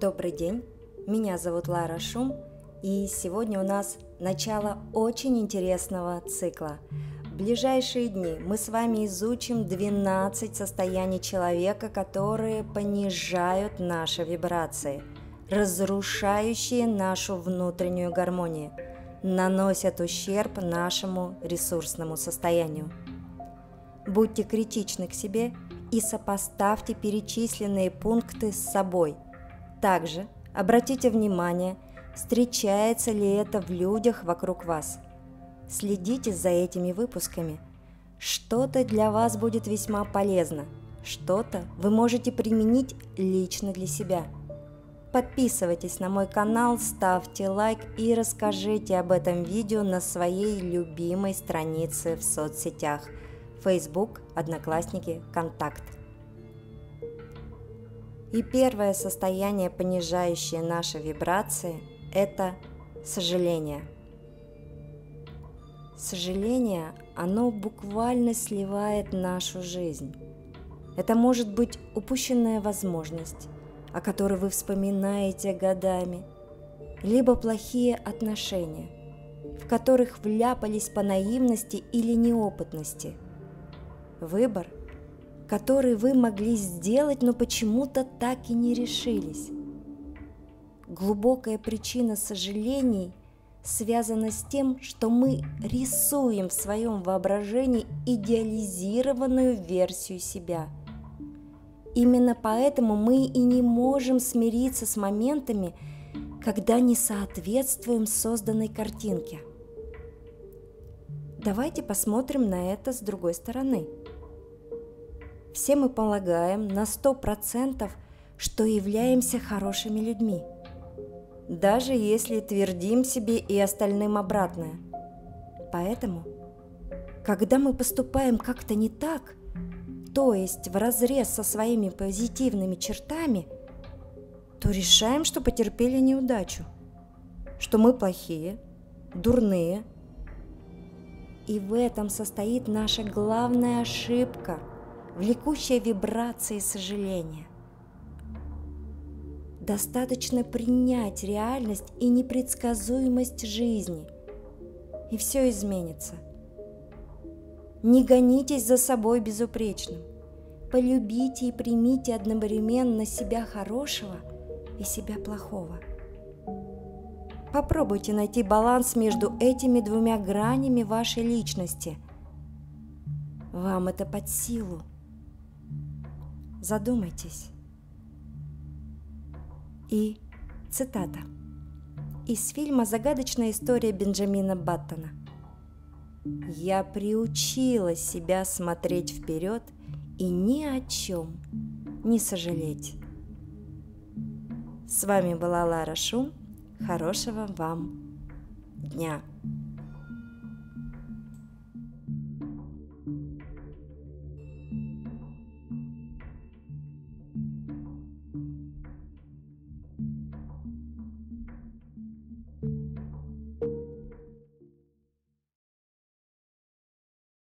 Добрый день, меня зовут Лара Шум, и сегодня у нас начало очень интересного цикла. В ближайшие дни мы с вами изучим 12 состояний человека, которые понижают наши вибрации, разрушающие нашу внутреннюю гармонию, наносят ущерб нашему ресурсному состоянию. Будьте критичны к себе и сопоставьте перечисленные пункты с собой. Также обратите внимание, встречается ли это в людях вокруг вас. Следите за этими выпусками. Что-то для вас будет весьма полезно, что-то вы можете применить лично для себя. Подписывайтесь на мой канал, ставьте лайк и расскажите об этом видео на своей любимой странице в соцсетях – Facebook, Одноклассники, Контакт. И первое состояние, понижающее наши вибрации, это сожаление. Сожаление, оно буквально сливает нашу жизнь. Это может быть упущенная возможность, о которой вы вспоминаете годами, либо плохие отношения, в которых вляпались по наивности или неопытности – Выбор, который вы могли сделать, но почему-то так и не решились. Глубокая причина сожалений связана с тем, что мы рисуем в своем воображении идеализированную версию себя. Именно поэтому мы и не можем смириться с моментами, когда не соответствуем созданной картинке. Давайте посмотрим на это с другой стороны – все мы полагаем на сто процентов, что являемся хорошими людьми, даже если твердим себе и остальным обратное. Поэтому, когда мы поступаем как-то не так, то есть в разрез со своими позитивными чертами, то решаем, что потерпели неудачу, что мы плохие, дурные. И в этом состоит наша главная ошибка – влекущая вибрации сожаления. Достаточно принять реальность и непредсказуемость жизни, и все изменится. Не гонитесь за собой безупречным. Полюбите и примите одновременно себя хорошего и себя плохого. Попробуйте найти баланс между этими двумя гранями вашей личности. Вам это под силу. Задумайтесь. И цитата из фильма «Загадочная история Бенджамина Баттона». «Я приучила себя смотреть вперед и ни о чем не сожалеть». С вами была Лара Шум. Хорошего вам дня!